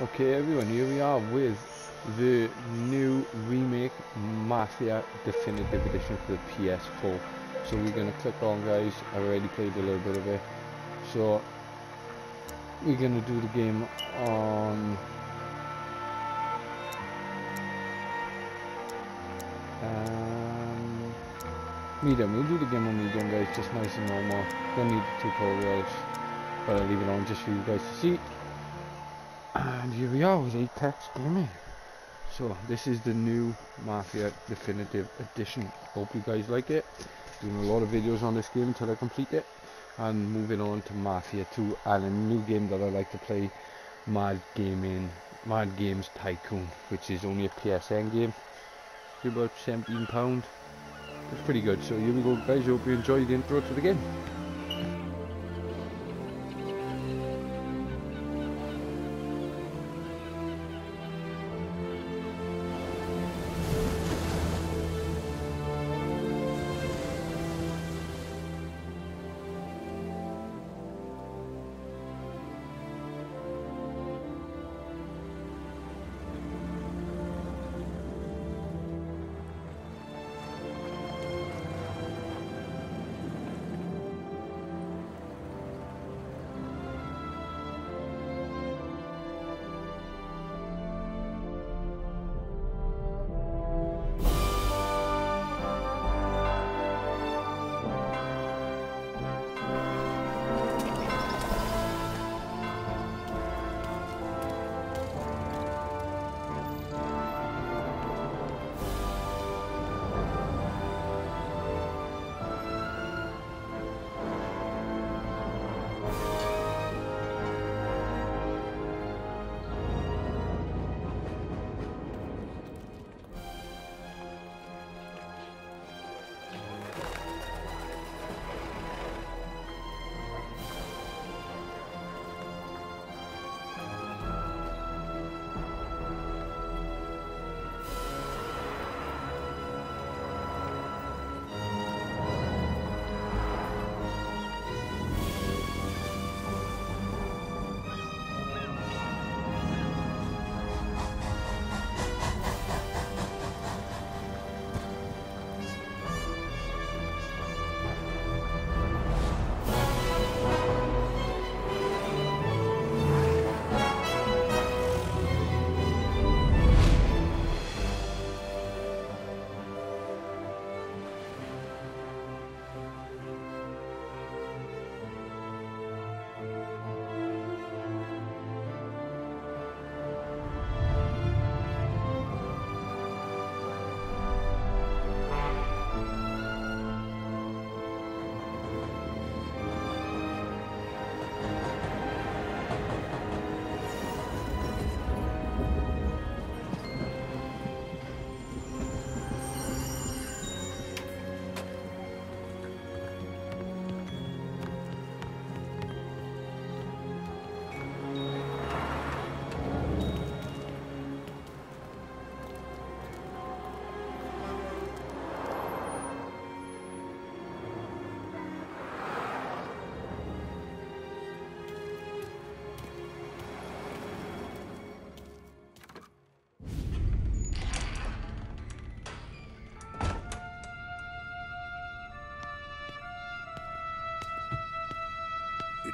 Okay everyone, here we are with the new remake Mafia Definitive Edition for the PS4. So we're to click on guys, I already played a little bit of it. So we're to do the game on um, medium. We'll do the game on medium guys, just nice and normal. Don't need the tutorials, but I'll leave it on just for you guys to see. And here we are with Apex Gaming. So this is the new Mafia Definitive Edition. Hope you guys like it. Doing a lot of videos on this game until I complete it. And moving on to Mafia 2 and a new game that I like to play, Mad Gaming, Mad Games Tycoon, which is only a PSN game. It's about £17. It's pretty good. So here we go guys, hope you enjoy the intro to the game.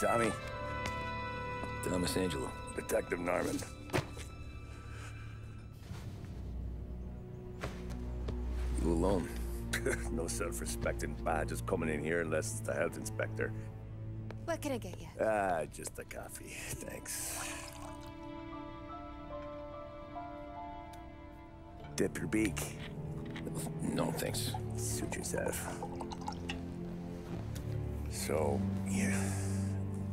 Tommy? Thomas Angelo. Detective Norman. You alone? no self-respecting badges coming in here unless it's the health inspector. What can I get you? Ah, just a coffee. Thanks. Dip your beak. No, thanks. Suit yourself. So, you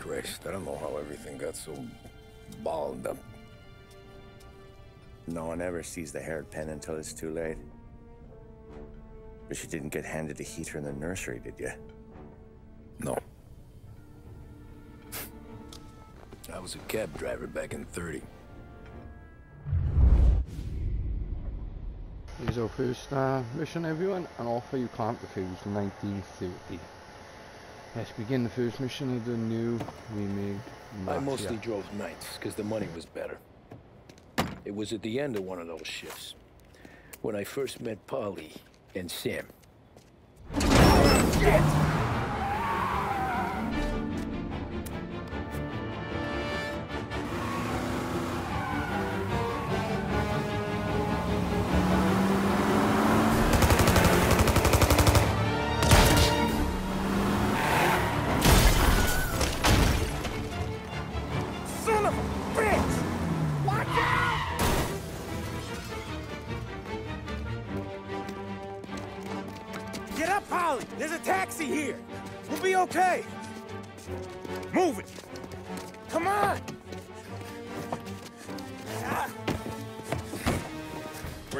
Christ, I don't know how everything got so balled up. No one ever sees the hairpin until it's too late. But you didn't get handed a heater in the nursery, did you? No. I was a cab driver back in 30. Here's our first uh, mission, everyone, and off you can't refuse 1930. Let's begin the first mission of the new remade I mostly drove nights because the money was better. It was at the end of one of those shifts when I first met Paulie and Sam. Son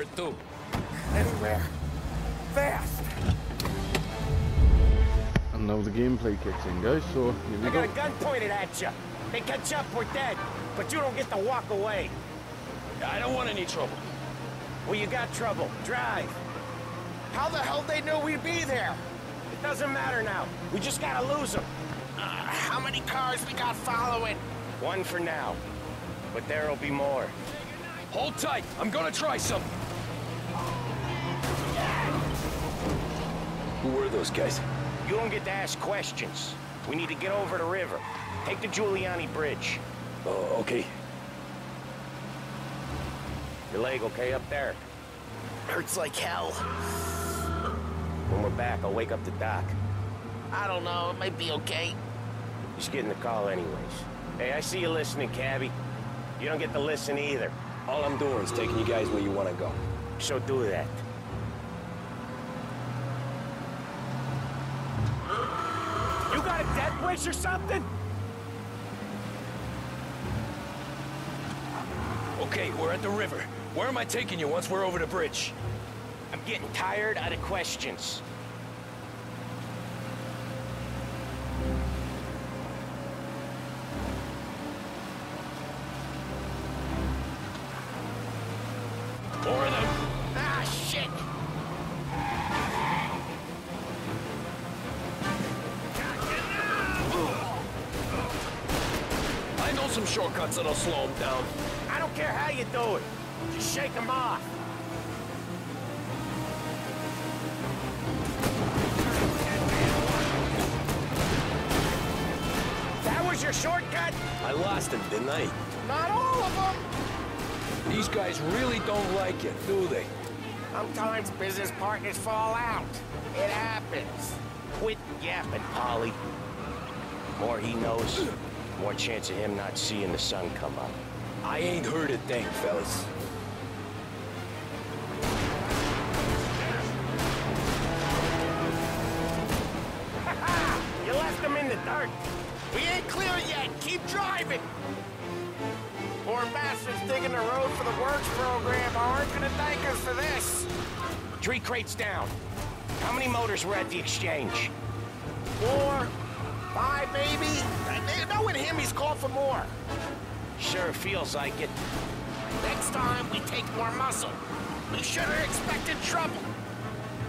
Where to? Anywhere! Fast! And now the gameplay kicks in, guys, so here we I got a gun pointed at you. They catch up, we're dead. But you don't get to walk away. I don't want any trouble. Well, you got trouble. Drive. How the hell they knew we'd be there? It doesn't matter now. We just gotta lose them. Uh, how many cars we got following? One for now. But there'll be more. Hold tight. I'm gonna try something. Who were those guys? You don't get to ask questions. We need to get over the river. Take the Giuliano Bridge. Oh, okay. Your leg okay up there? Hurts like hell. When we're back, I'll wake up the doc. I don't know, it might be okay. He's getting the call anyways. Hey, I see you listening, cabbie. You don't get to listen either. All I'm doing is taking you guys where you want to go. So do that. You got a death wish or something? Okay, we're at the river. Where am I taking you once we're over the bridge? I'm getting tired out of questions. Some shortcuts that'll slow him down. I don't care how you do it. Just shake him off. That was your shortcut? I lost him, didn't I? Not all of them. These guys really don't like you, do they? Sometimes business partners fall out. It happens. Quit yapping, Paulie. More he knows, more chance of him not seeing the sun come up. I ain't heard a thing, fellas. You left him in the dirt. We ain't clear yet. Keep driving. Poor bastards digging the road for the works program aren't gonna thank us for this. Three crates down. How many motors were at the exchange? Four, five, maybe. Knowing him, he's called for more. Sure feels like it. Next time, we take more muscle. We should have expected trouble.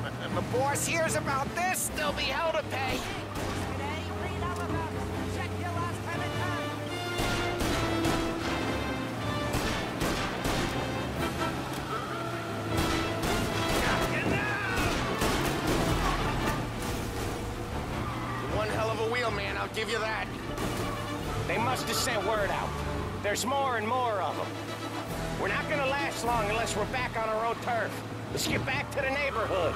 When the boss hears about this, there'll be hell to pay. Of man, I'll give you that. They must have sent word out. There's more and more of them. We're not gonna last long unless we're back on our own turf. Let's get back to the neighborhood.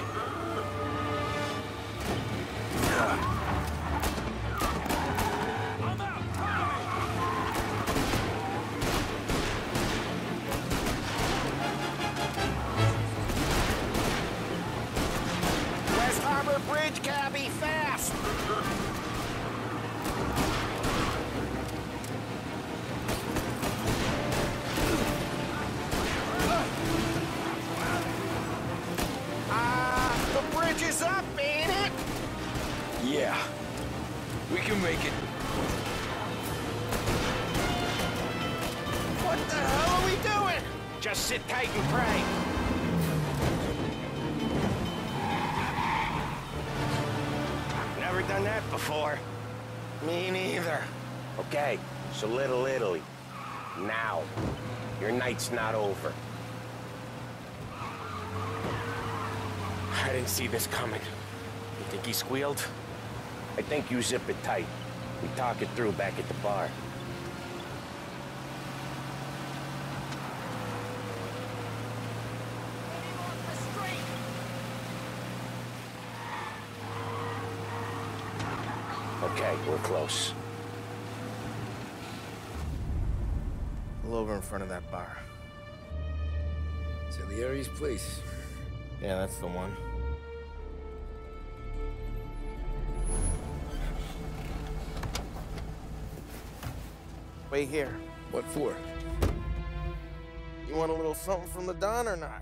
Me neither. Okay, so Little Italy. Now. Your night's not over. I didn't see this coming. You think he squealed? I think you zip it tight. We talk it through back at the bar. Okay, we're close. Pull over in front of that bar. Salieri's place. Yeah, that's the one. Wait here. What for? You want a little something from the Don or not?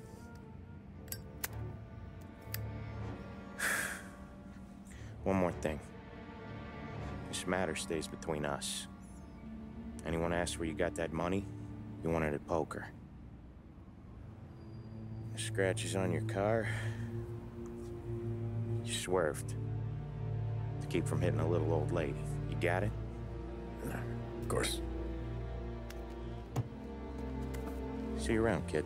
Thing. This matter stays between us. Anyone asks where you got that money, you it at poker. scratches on your car. You swerved. To keep from hitting a little old lady. You got it? Of course. See you around, kid.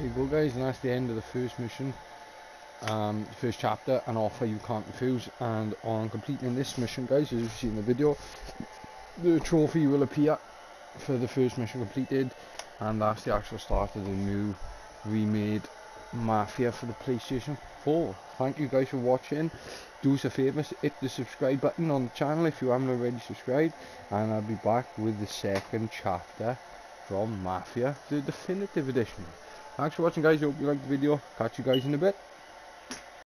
There you go guys, and that's the end of the first mission. Um, first chapter, an offer you can't refuse. And on completing this mission guys, as you've seen in the video, the trophy will appear for the first mission completed. And that's the actual start of the new remade Mafia for the PlayStation 4. Thank you guys for watching. Do us a favour, hit the subscribe button on the channel if you haven't already subscribed. And I'll be back with the second chapter from Mafia, the definitive edition. Thanks for watching guys, hope you liked the video. Catch you guys in a bit.